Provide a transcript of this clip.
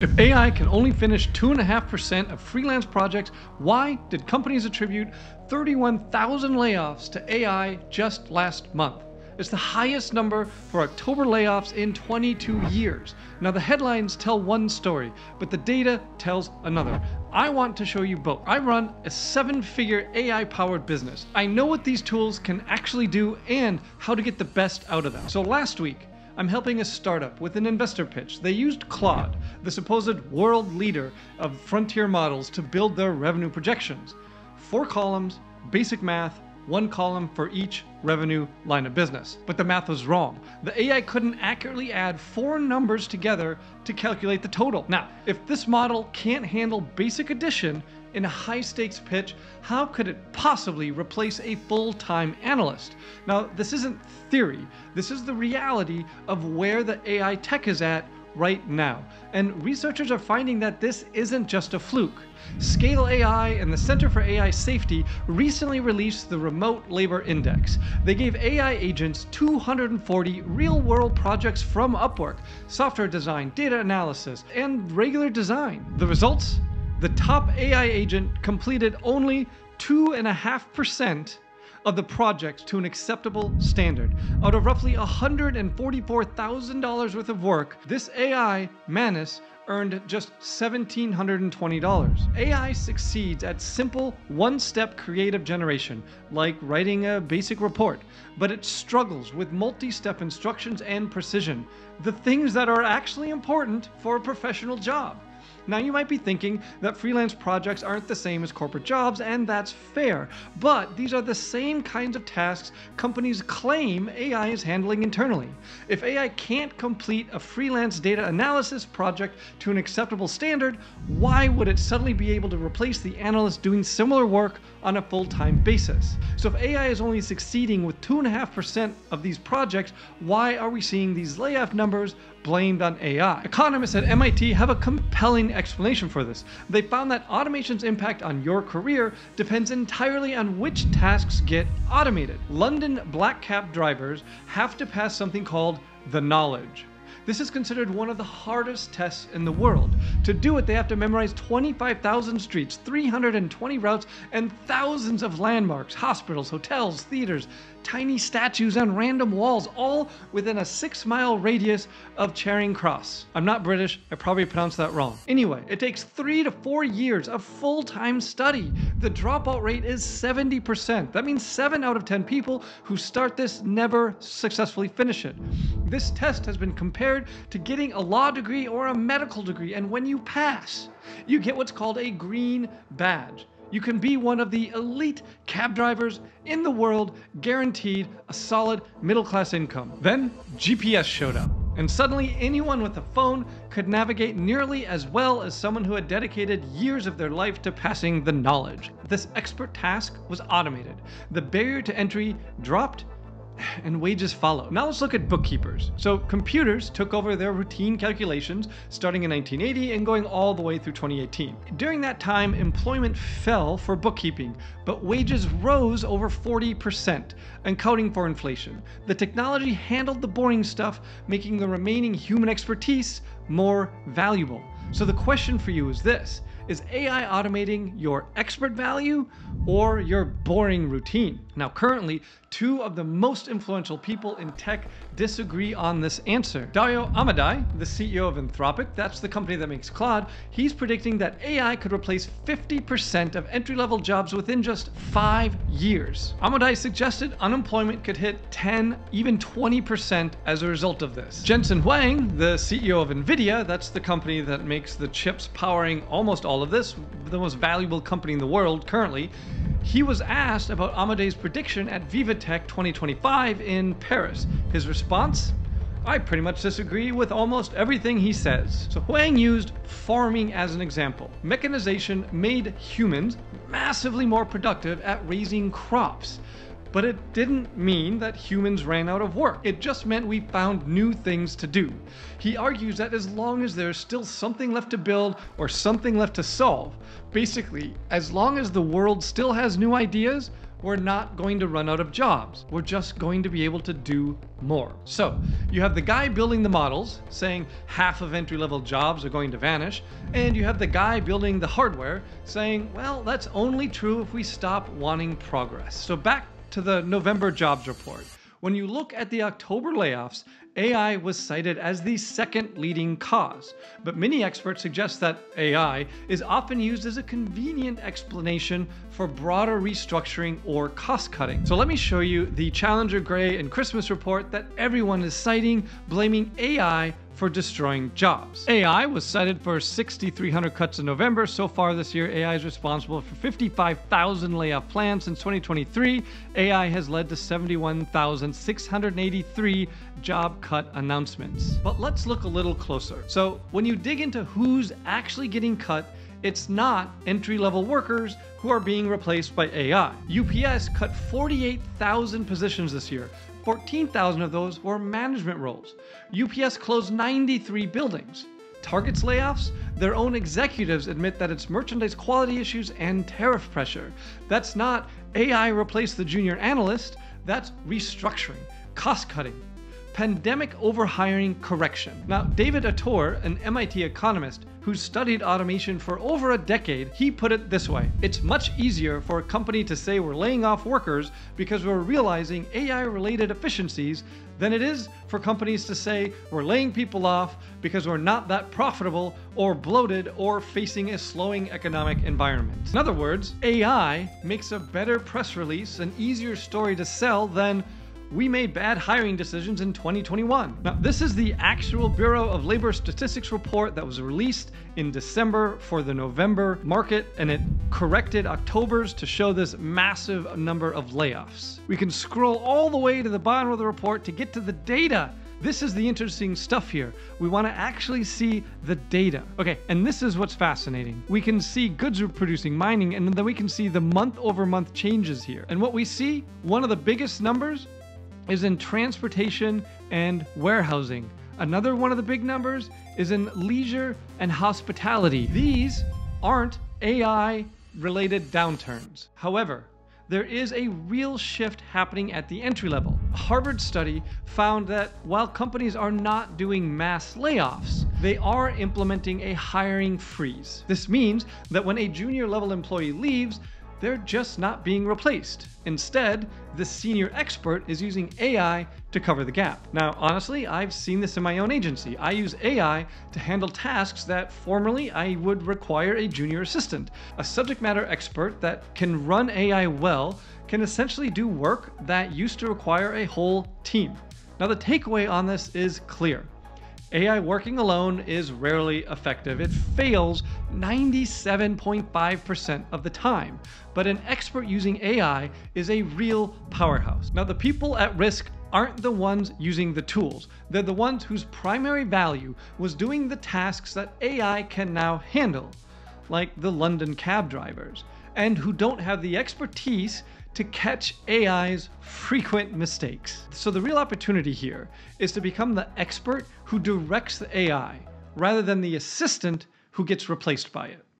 If AI can only finish 2.5% of freelance projects, why did companies attribute 31,000 layoffs to AI just last month? It's the highest number for October layoffs in 22 years. Now, the headlines tell one story, but the data tells another. I want to show you both. I run a seven figure AI powered business. I know what these tools can actually do and how to get the best out of them. So, last week, I'm helping a startup with an investor pitch. They used Claude, the supposed world leader of frontier models, to build their revenue projections. Four columns, basic math, one column for each revenue line of business. But the math was wrong. The AI couldn't accurately add four numbers together to calculate the total. Now, if this model can't handle basic addition in a high stakes pitch, how could it possibly replace a full time analyst? Now, this isn't theory, this is the reality of where the AI tech is at right now. And researchers are finding that this isn't just a fluke. Scale AI and the Center for AI Safety recently released the Remote Labor Index. They gave AI agents 240 real world projects from Upwork software design, data analysis, and regular design. The results? The top AI agent completed only 2.5% of the project to an acceptable standard. Out of roughly $144,000 worth of work, this AI, Manus, earned just $1,720. AI succeeds at simple, one step creative generation, like writing a basic report, but it struggles with multi step instructions and precision, the things that are actually important for a professional job. Now, you might be thinking that freelance projects aren't the same as corporate jobs, and that's fair. But these are the same kinds of tasks companies claim AI is handling internally. If AI can't complete a freelance data analysis project to an acceptable standard, why would it suddenly be able to replace the analyst doing similar work on a full time basis? So, if AI is only succeeding with 2.5% of these projects, why are we seeing these layoff numbers blamed on AI? Economists at MIT have a compelling explanation for this. They found that automation's impact on your career depends entirely on which tasks get automated. London black cab drivers have to pass something called the knowledge. This is considered one of the hardest tests in the world. To do it, they have to memorize 25,000 streets, 320 routes, and thousands of landmarks, hospitals, hotels, theaters, tiny statues on random walls, all within a six mile radius of Charing Cross. I'm not British, I probably pronounced that wrong. Anyway, it takes three to four years of full time study. The dropout rate is 70%. That means seven out of 10 people who start this never successfully finish it. This test has been compared to getting a law degree or a medical degree, and when you pass, you get what's called a green badge. You can be one of the elite cab drivers in the world, guaranteed a solid middle class income. Then GPS showed up, and suddenly anyone with a phone could navigate nearly as well as someone who had dedicated years of their life to passing the knowledge. This expert task was automated. The barrier to entry dropped and wages follow. Now let's look at bookkeepers. So computers took over their routine calculations starting in 1980 and going all the way through 2018. During that time, employment fell for bookkeeping, but wages rose over 40%, accounting for inflation. The technology handled the boring stuff, making the remaining human expertise more valuable. So the question for you is this is AI automating your expert value or your boring routine? Now, currently, two of the most influential people in tech disagree on this answer. Dario Amodei, the CEO of Anthropic, that's the company that makes Claude, he's predicting that AI could replace 50% of entry level jobs within just five years. Amodei suggested unemployment could hit 10, even 20% as a result of this. Jensen Huang, the CEO of NVIDIA, that's the company that makes the chips powering almost all of this, the most valuable company in the world currently, he was asked about Amodei's prediction at VivaTech 2025 in Paris. His response? I pretty much disagree with almost everything he says. So Huang used farming as an example. Mechanization made humans massively more productive at raising crops. But it didn't mean that humans ran out of work. It just meant we found new things to do. He argues that as long as there's still something left to build or something left to solve, basically, as long as the world still has new ideas, we're not going to run out of jobs. We're just going to be able to do more. So you have the guy building the models saying half of entry level jobs are going to vanish, and you have the guy building the hardware saying, well, that's only true if we stop wanting progress. So back to the November jobs report. When you look at the October layoffs, AI was cited as the second leading cause, but many experts suggest that AI is often used as a convenient explanation for broader restructuring or cost cutting. So let me show you the Challenger Gray and Christmas report that everyone is citing, blaming AI for destroying jobs. AI was cited for 6,300 cuts in November. So far this year, AI is responsible for 55,000 layoff plans. Since 2023, AI has led to 71,683 job cut announcements. But let's look a little closer. So when you dig into who's actually getting cut, it's not entry level workers who are being replaced by AI. UPS cut 48,000 positions this year, 14,000 of those were management roles. UPS closed 93 buildings. Target's layoffs, their own executives admit that it's merchandise quality issues and tariff pressure. That's not AI replaced the junior analyst, that's restructuring, cost cutting, pandemic overhiring correction. Now, David Autor, an MIT economist, who studied automation for over a decade, he put it this way It's much easier for a company to say we're laying off workers because we're realizing AI related efficiencies than it is for companies to say we're laying people off because we're not that profitable or bloated or facing a slowing economic environment. In other words, AI makes a better press release, an easier story to sell than we made bad hiring decisions in 2021. Now, this is the actual Bureau of Labor Statistics report that was released in December for the November market, and it corrected October's to show this massive number of layoffs. We can scroll all the way to the bottom of the report to get to the data. This is the interesting stuff here. We want to actually see the data. Okay, and this is what's fascinating. We can see goods are producing mining, and then we can see the month over month changes here. And what we see, one of the biggest numbers is in transportation and warehousing. Another one of the big numbers is in leisure and hospitality. These aren't AI related downturns. However, there is a real shift happening at the entry level. A Harvard study found that while companies are not doing mass layoffs, they are implementing a hiring freeze. This means that when a junior level employee leaves, they're just not being replaced. Instead, the senior expert is using AI to cover the gap. Now, honestly, I've seen this in my own agency. I use AI to handle tasks that formerly I would require a junior assistant. A subject matter expert that can run AI well can essentially do work that used to require a whole team. Now, the takeaway on this is clear. AI working alone is rarely effective. It fails 97.5% of the time. But an expert using AI is a real powerhouse. Now, the people at risk aren't the ones using the tools. They're the ones whose primary value was doing the tasks that AI can now handle, like the London cab drivers, and who don't have the expertise to catch AI's frequent mistakes. So the real opportunity here is to become the expert who directs the AI rather than the assistant who gets replaced by it.